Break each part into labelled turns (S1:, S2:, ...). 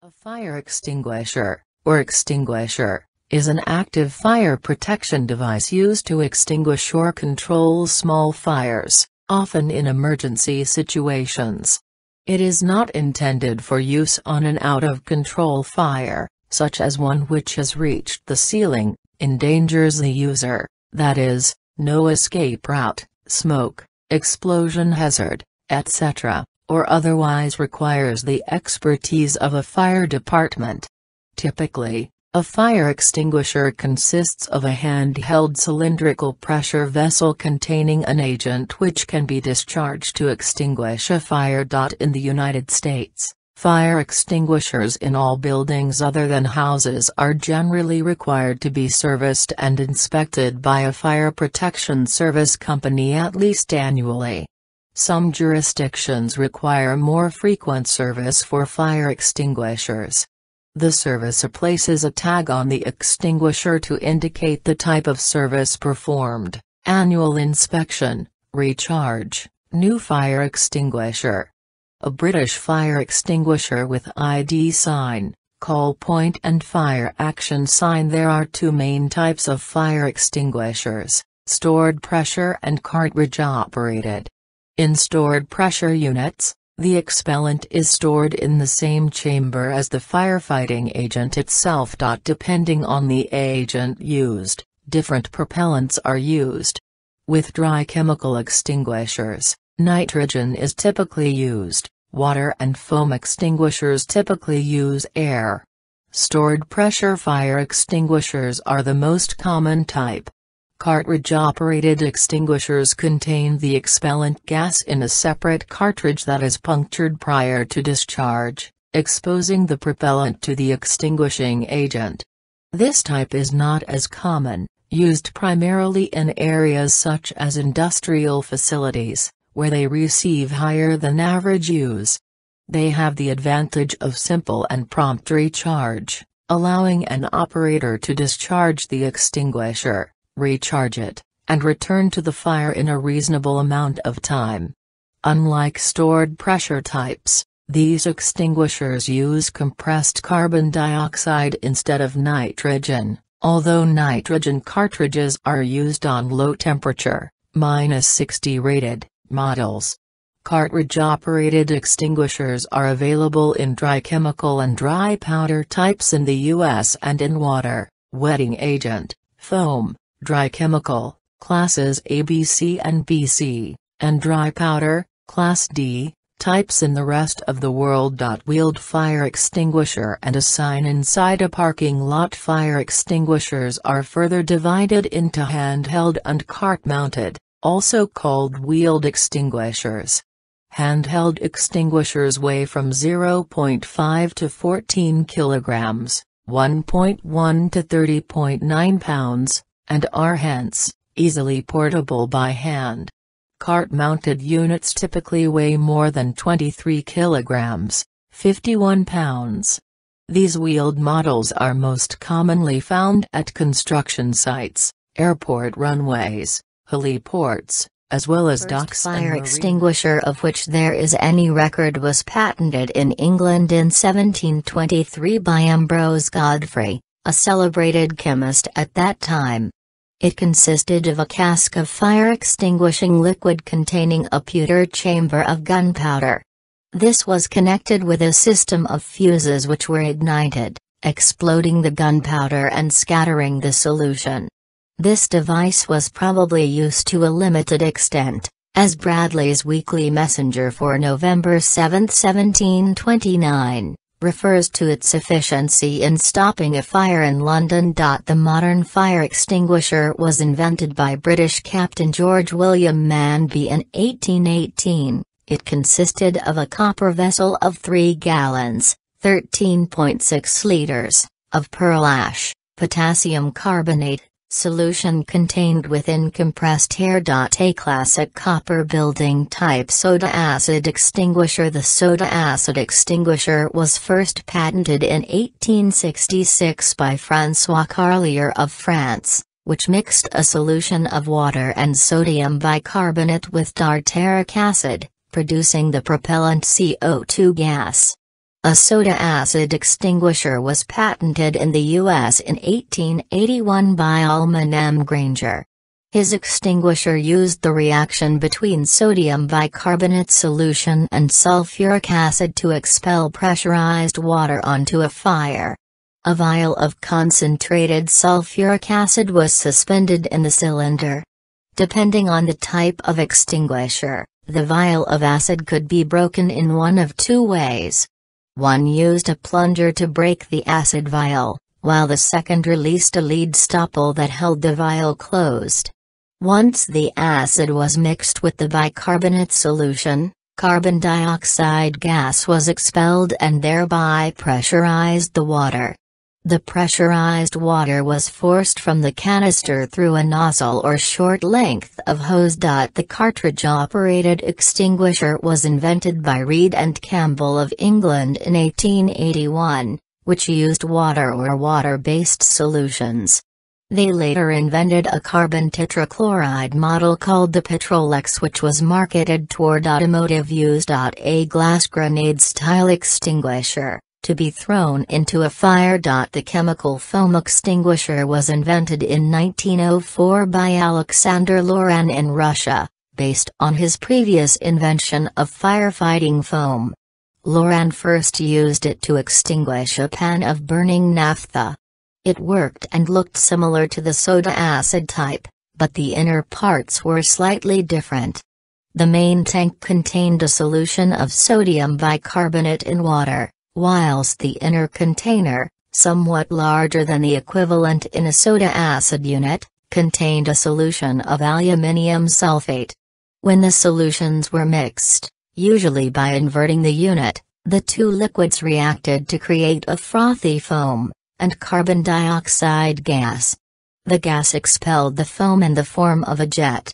S1: A fire extinguisher, or extinguisher, is an active fire protection device used to extinguish or control small fires, often in emergency situations. It is not intended for use on an out-of-control fire, such as one which has reached the ceiling, endangers the user, that is, no escape route, smoke, explosion hazard, etc or otherwise requires the expertise of a fire department. Typically, a fire extinguisher consists of a handheld cylindrical pressure vessel containing an agent which can be discharged to extinguish a fire. In the United States, fire extinguishers in all buildings other than houses are generally required to be serviced and inspected by a fire protection service company at least annually. Some jurisdictions require more frequent service for fire extinguishers. The servicer places a tag on the extinguisher to indicate the type of service performed, annual inspection, recharge, new fire extinguisher. A British fire extinguisher with ID sign, call point and fire action sign There are two main types of fire extinguishers, stored pressure and cartridge operated. In stored pressure units, the expellant is stored in the same chamber as the firefighting agent itself. Depending on the agent used, different propellants are used. With dry chemical extinguishers, nitrogen is typically used, water and foam extinguishers typically use air. Stored pressure fire extinguishers are the most common type. Cartridge-operated extinguishers contain the expellant gas in a separate cartridge that is punctured prior to discharge, exposing the propellant to the extinguishing agent. This type is not as common, used primarily in areas such as industrial facilities, where they receive higher than average use. They have the advantage of simple and prompt recharge, allowing an operator to discharge the extinguisher recharge it, and return to the fire in a reasonable amount of time. Unlike stored pressure types, these extinguishers use compressed carbon dioxide instead of nitrogen, although nitrogen cartridges are used on low temperature, minus 60 rated, models. Cartridge-operated extinguishers are available in dry chemical and dry powder types in the US and in water, wetting agent, foam, dry chemical, classes ABC and BC, and dry powder, class D, types in the rest of the world. Wheeled fire extinguisher and a sign inside a parking lot fire extinguishers are further divided into handheld and cart-mounted, also called wheeled extinguishers. Handheld extinguishers weigh from 0.5 to 14 kilograms, 1.1 to 30.9 pounds, and are hence, easily portable by hand. Cart-mounted units typically weigh more than 23 kilograms, 51 pounds. These wheeled models are most commonly found at construction sites, airport runways, heliports, as well as docks
S2: fire extinguisher of which there is any record was patented in England in 1723 by Ambrose Godfrey, a celebrated chemist at that time. It consisted of a cask of fire-extinguishing liquid containing a pewter chamber of gunpowder. This was connected with a system of fuses which were ignited, exploding the gunpowder and scattering the solution. This device was probably used to a limited extent, as Bradley's weekly messenger for November 7, 1729, refers to its efficiency in stopping a fire in London. The modern fire extinguisher was invented by British Captain George William Manby in 1818. It consisted of a copper vessel of 3 gallons, 13.6 liters, of pearl ash, potassium carbonate, Solution contained within compressed air. A classic copper building type soda acid extinguisher The soda acid extinguisher was first patented in 1866 by François Carlier of France, which mixed a solution of water and sodium bicarbonate with tartaric acid, producing the propellant CO2 gas. A soda acid extinguisher was patented in the U.S. in 1881 by Almon M. Granger. His extinguisher used the reaction between sodium bicarbonate solution and sulfuric acid to expel pressurized water onto a fire. A vial of concentrated sulfuric acid was suspended in the cylinder. Depending on the type of extinguisher, the vial of acid could be broken in one of two ways. One used a plunger to break the acid vial, while the second released a lead stopple that held the vial closed. Once the acid was mixed with the bicarbonate solution, carbon dioxide gas was expelled and thereby pressurized the water. The pressurized water was forced from the canister through a nozzle or short length of hose. The cartridge-operated extinguisher was invented by Read and Campbell of England in 1881, which used water or water-based solutions. They later invented a carbon tetrachloride model called the Petrolex which was marketed toward automotive use. A glass grenade-style extinguisher to be thrown into a fire. The chemical foam extinguisher was invented in 1904 by Alexander Loran in Russia, based on his previous invention of firefighting foam. Loran first used it to extinguish a pan of burning naphtha. It worked and looked similar to the soda acid type, but the inner parts were slightly different. The main tank contained a solution of sodium bicarbonate in water whilst the inner container, somewhat larger than the equivalent in a soda acid unit, contained a solution of aluminium sulfate. When the solutions were mixed, usually by inverting the unit, the two liquids reacted to create a frothy foam, and carbon dioxide gas. The gas expelled the foam in the form of a jet.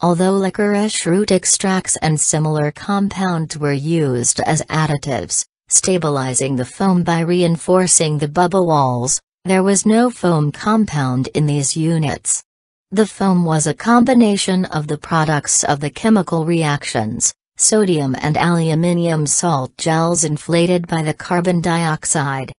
S2: Although licorice root extracts and similar compounds were used as additives, stabilizing the foam by reinforcing the bubble walls, there was no foam compound in these units. The foam was a combination of the products of the chemical reactions, sodium and aluminium salt gels inflated by the carbon dioxide.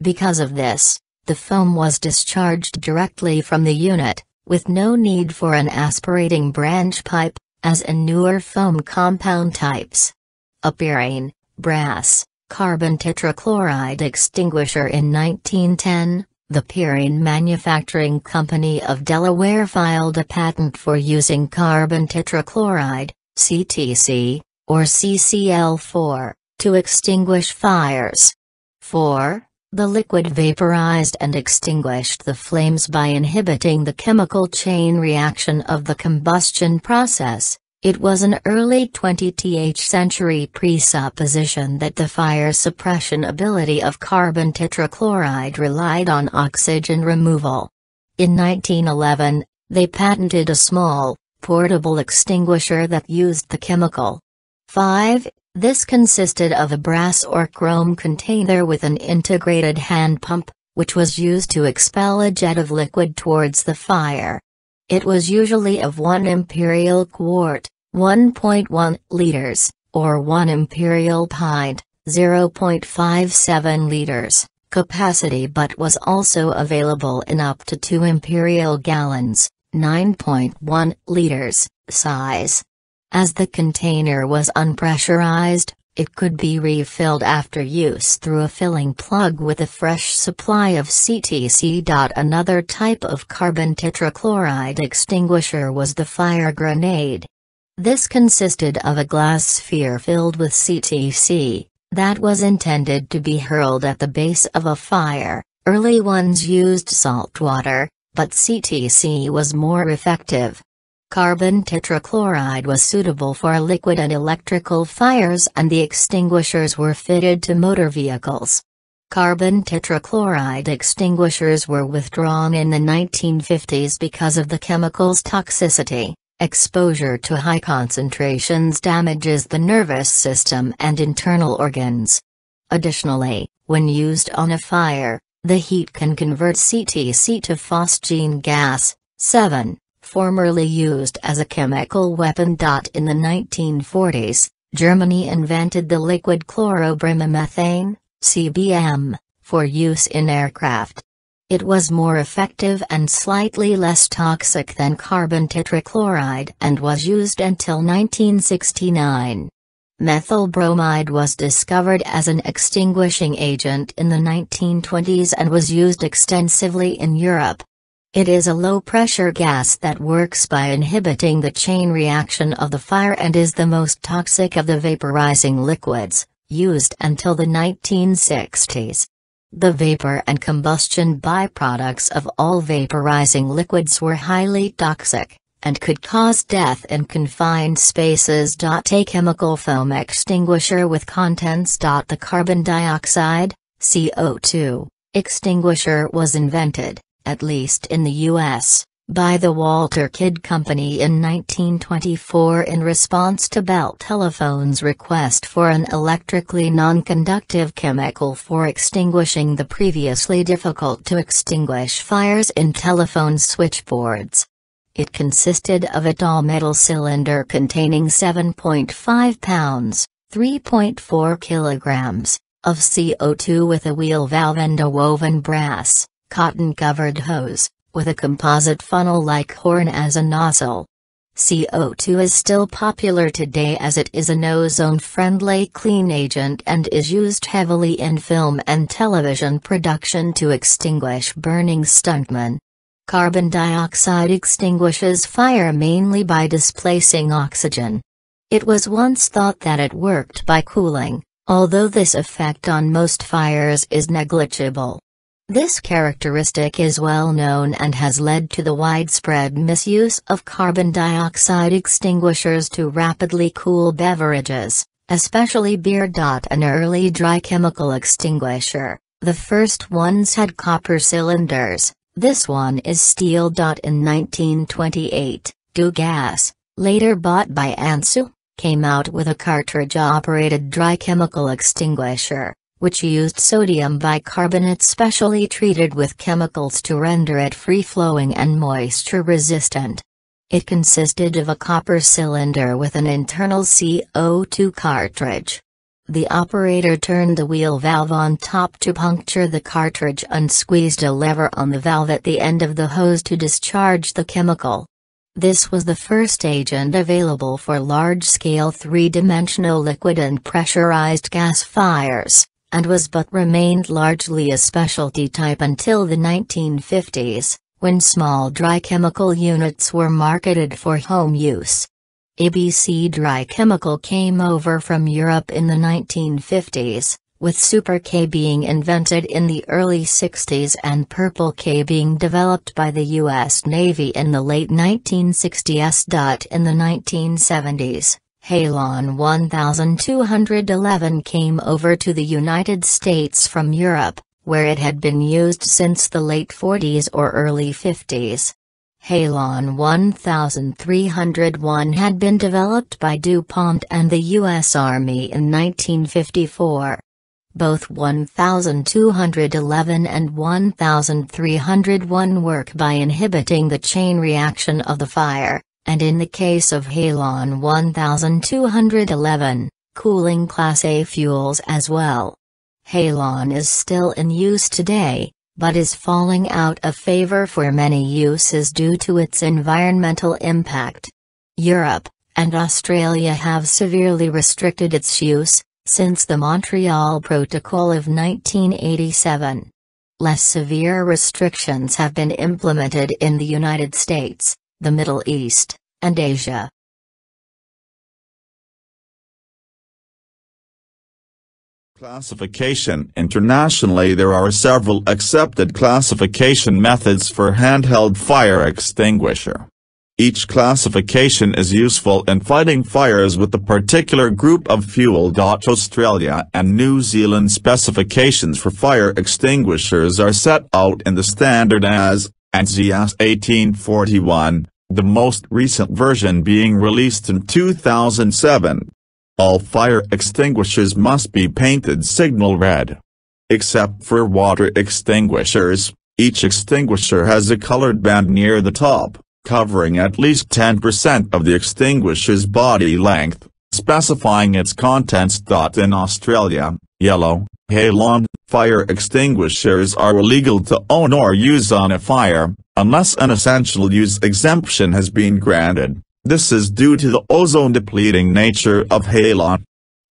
S2: Because of this, the foam was discharged directly from the unit, with no need for an aspirating branch pipe, as in newer foam compound types. A pyrene, brass, carbon tetrachloride extinguisher in 1910, the Pyrene Manufacturing Company of Delaware filed a patent for using carbon tetrachloride, CTC, or CCl4, to extinguish fires. 4. The liquid vaporized and extinguished the flames by inhibiting the chemical chain reaction of the combustion process. It was an early 20th century presupposition that the fire suppression ability of carbon tetrachloride relied on oxygen removal. In 1911, they patented a small, portable extinguisher that used the chemical. 5. This consisted of a brass or chrome container with an integrated hand pump, which was used to expel a jet of liquid towards the fire. It was usually of 1 imperial quart, 1.1 liters, or 1 imperial pint, 0.57 liters, capacity but was also available in up to 2 imperial gallons, 9.1 liters, size. As the container was unpressurized, it could be refilled after use through a filling plug with a fresh supply of CTC. Another type of carbon tetrachloride extinguisher was the fire grenade. This consisted of a glass sphere filled with CTC, that was intended to be hurled at the base of a fire. Early ones used salt water, but CTC was more effective. Carbon tetrachloride was suitable for liquid and electrical fires and the extinguishers were fitted to motor vehicles. Carbon tetrachloride extinguishers were withdrawn in the 1950s because of the chemical's toxicity. Exposure to high concentrations damages the nervous system and internal organs. Additionally, when used on a fire, the heat can convert CTC to phosgene gas. 7 formerly used as a chemical weapon. In the 1940s, Germany invented the liquid chlorobromomethane, CBM, for use in aircraft. It was more effective and slightly less toxic than carbon tetrachloride and was used until 1969. Methyl bromide was discovered as an extinguishing agent in the 1920s and was used extensively in Europe. It is a low-pressure gas that works by inhibiting the chain reaction of the fire and is the most toxic of the vaporizing liquids, used until the 1960s. The vapor and combustion byproducts of all vaporizing liquids were highly toxic, and could cause death in confined spaces. A chemical foam extinguisher with contents. The carbon dioxide, CO2, extinguisher was invented at least in the U.S., by the Walter Kidde Company in 1924 in response to Bell Telephone's request for an electrically non-conductive chemical for extinguishing the previously difficult-to-extinguish fires in telephone switchboards. It consisted of a tall metal cylinder containing 7.5 pounds, 3.4 kilograms, of CO2 with a wheel valve and a woven brass, cotton-covered hose, with a composite funnel-like horn as a nozzle. CO2 is still popular today as it is an ozone-friendly clean agent and is used heavily in film and television production to extinguish burning stuntmen. Carbon dioxide extinguishes fire mainly by displacing oxygen. It was once thought that it worked by cooling, although this effect on most fires is negligible. This characteristic is well known and has led to the widespread misuse of carbon dioxide extinguishers to rapidly cool beverages, especially beer. An early dry chemical extinguisher, the first ones had copper cylinders, this one is steel. In 1928, Dugas, later bought by Ansul, came out with a cartridge-operated dry chemical extinguisher which used sodium bicarbonate specially treated with chemicals to render it free-flowing and moisture-resistant. It consisted of a copper cylinder with an internal CO2 cartridge. The operator turned the wheel valve on top to puncture the cartridge and squeezed a lever on the valve at the end of the hose to discharge the chemical. This was the first agent available for large-scale three-dimensional liquid and pressurized gas fires and was but remained largely a specialty type until the 1950s, when small dry chemical units were marketed for home use. ABC Dry Chemical came over from Europe in the 1950s, with Super K being invented in the early 60s and Purple K being developed by the U.S. Navy in the late 1960s. In the 1970s, Halon 1211 came over to the United States from Europe, where it had been used since the late 40s or early 50s. Halon 1301 had been developed by DuPont and the U.S. Army in 1954. Both 1211 and 1301 work by inhibiting the chain reaction of the fire and in the case of Halon 1211, cooling Class A fuels as well. Halon is still in use today, but is falling out of favor for many uses due to its environmental impact. Europe and Australia have severely restricted its use, since the Montreal Protocol of 1987. Less severe restrictions have been implemented in the United States, the Middle East, and Asia.
S3: Classification Internationally there are several accepted classification methods for handheld fire extinguisher. Each classification is useful in fighting fires with a particular group of fuel. Australia and New Zealand specifications for fire extinguishers are set out in the standard as, ANSI 1841, the most recent version being released in 2007. All fire extinguishers must be painted signal red. Except for water extinguishers, each extinguisher has a colored band near the top, covering at least 10% of the extinguisher's body length, specifying its contents. In Australia, yellow, Halon, fire extinguishers are illegal to own or use on a fire, unless an essential use exemption has been granted. This is due to the ozone-depleting nature of halon.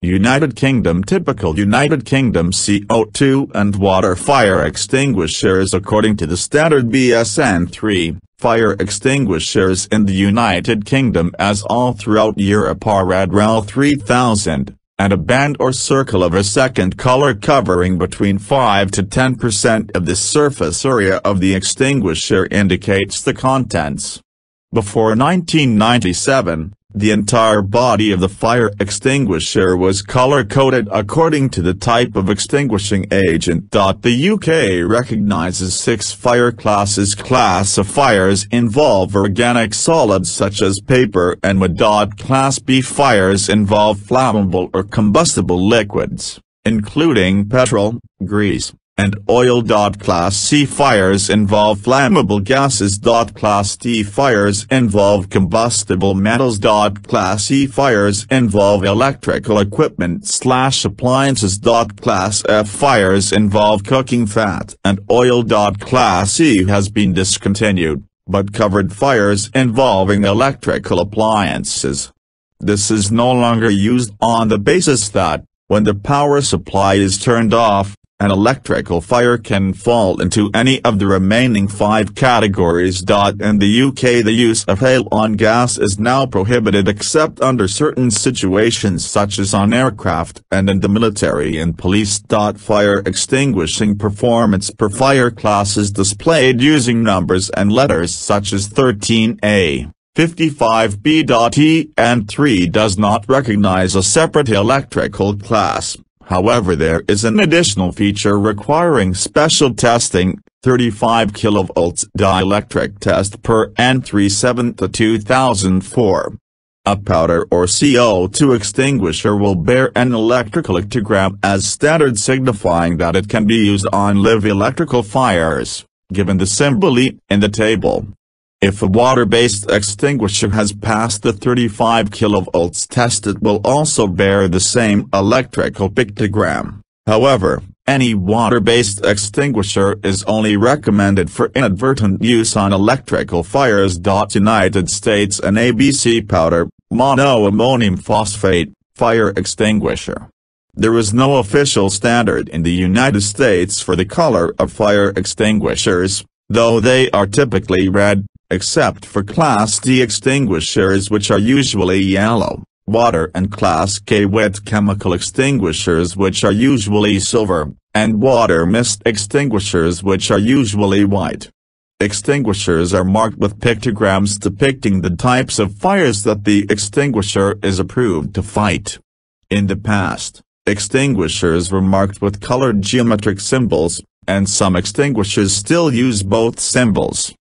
S3: United Kingdom Typical United Kingdom CO2 and water fire extinguishers According to the standard BS EN 3, fire extinguishers in the United Kingdom as all throughout Europe are red RAL 3000 and a band or circle of a second color covering between 5 to 10% of the surface area of the extinguisher indicates the contents. Before 1997, the entire body of the fire extinguisher was color-coded according to the type of extinguishing agent. The UK recognizes six fire classes Class A fires involve organic solids such as paper and wood. Class B fires involve flammable or combustible liquids, including petrol, grease, and oil. Class C fires involve flammable gases. Class D fires involve combustible metals. Class E fires involve electrical equipment slash appliances. Class F fires involve cooking fat and oil. Class E has been discontinued, but covered fires involving electrical appliances. This is no longer used on the basis that, when the power supply is turned off, an electrical fire can fall into any of the remaining five categories. In the UK the use of halon gas is now prohibited except under certain situations such as on aircraft and in the military and police. Fire extinguishing performance per fire class is displayed using numbers and letters such as 13A. 55B.EN 3 does not recognize a separate electrical class. However there is an additional feature requiring special testing, 35 kV dielectric test per N37 2004. A powder or CO2 extinguisher will bear an electrical pictogram as standard signifying that it can be used on live electrical fires, given the symbol E in the table. If a water-based extinguisher has passed the 35 kV test it will also bear the same electrical pictogram. However, any water-based extinguisher is only recommended for inadvertent use on electrical fires. United States and ABC powder, monoammonium phosphate, fire extinguisher. There is no official standard in the United States for the color of fire extinguishers, though they are typically red, except for Class D extinguishers which are usually yellow, water and Class K wet chemical extinguishers which are usually silver, and water mist extinguishers which are usually white. Extinguishers are marked with pictograms depicting the types of fires that the extinguisher is approved to fight. In the past, extinguishers were marked with colored geometric symbols, and some extinguishers still use both symbols.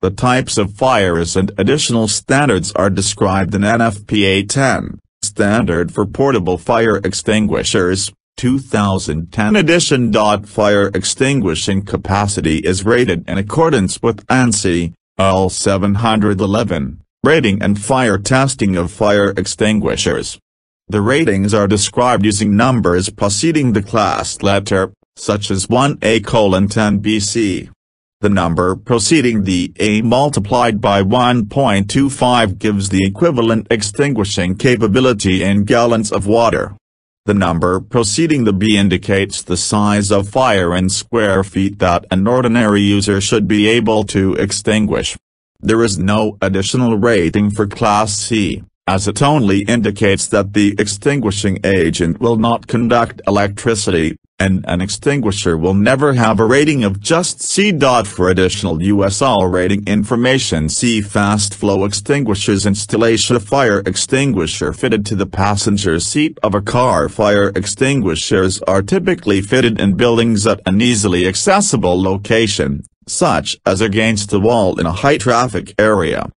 S3: The types of fires and additional standards are described in NFPA 10, Standard for Portable Fire Extinguishers, 2010 edition. Fire extinguishing capacity is rated in accordance with ANSI, UL 711, rating and fire testing of fire extinguishers. The ratings are described using numbers preceding the class letter, such as 1A colon 10 BC. The number preceding the A multiplied by 1.25 gives the equivalent extinguishing capability in gallons of water. The number preceding the B indicates the size of fire in square feet that an ordinary user should be able to extinguish. There is no additional rating for Class C, as it only indicates that the extinguishing agent will not conduct electricity, and an extinguisher will never have a rating of just C. For additional USL rating information see fast flow extinguishers installation A fire extinguisher fitted to the passenger seat of a car Fire extinguishers are typically fitted in buildings at an easily accessible location, such as against a wall in a high-traffic area.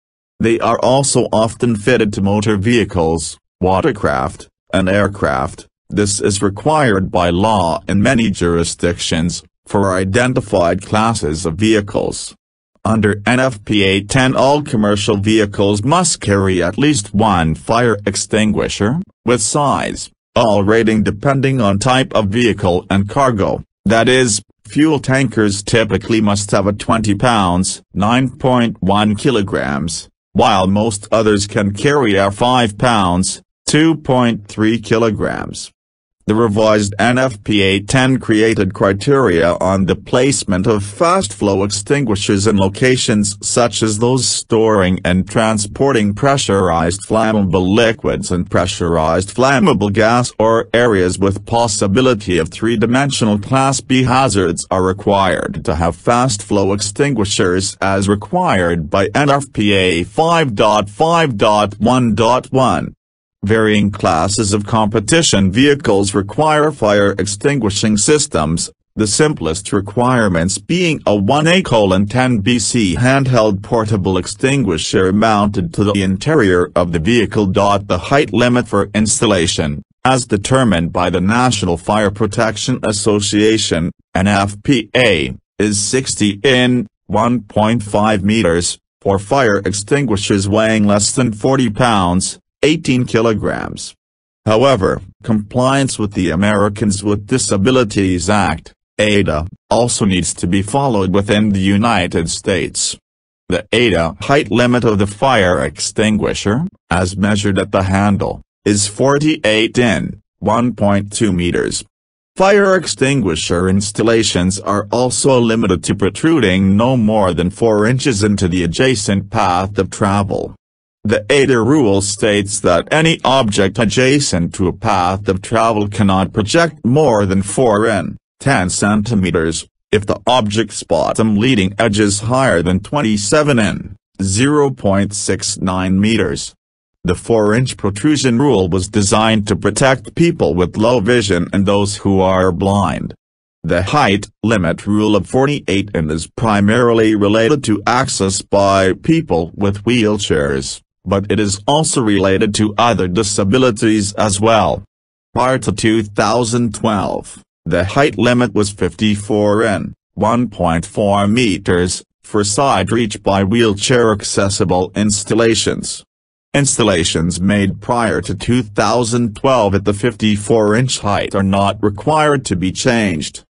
S3: They are also often fitted to motor vehicles, watercraft, and aircraft. This is required by law in many jurisdictions, for identified classes of vehicles. Under NFPA 10 all commercial vehicles must carry at least one fire extinguisher, with size, all rating depending on type of vehicle and cargo, that is, fuel tankers typically must have a 20 pounds 9.1 kilograms, while most others can carry a 5 pounds 2.3 kilograms. The revised NFPA 10 created criteria on the placement of fast flow extinguishers in locations such as those storing and transporting pressurized flammable liquids and pressurized flammable gas or areas with possibility of three-dimensional Class B hazards are required to have fast flow extinguishers as required by NFPA 5.5.1.1. Varying classes of competition vehicles require fire extinguishing systems, the simplest requirements being a 1A-10 BC handheld portable extinguisher mounted to the interior of the vehicle. The height limit for installation, as determined by the National Fire Protection Association, NFPA, is 60 in, 1.5 meters, for fire extinguishers weighing less than 40 pounds, 18 kilograms. However, compliance with the Americans with Disabilities Act, ADA, also needs to be followed within the United States. The ADA height limit of the fire extinguisher, as measured at the handle, is 48 in, 1.2 meters. Fire extinguisher installations are also limited to protruding no more than 4 inches into the adjacent path of travel. The ADA rule states that any object adjacent to a path of travel cannot project more than 4 in, 10 centimeters, if the object's bottom leading edge is higher than 27 in, 0.69 meters. The 4-inch protrusion rule was designed to protect people with low vision and those who are blind. The height limit rule of 48 in is primarily related to access by people with wheelchairs but it is also related to other disabilities as well. Prior to 2012, the height limit was 54 in, 1.4 meters, for side reach by wheelchair-accessible installations. Installations made prior to 2012 at the 54-inch height are not required to be changed.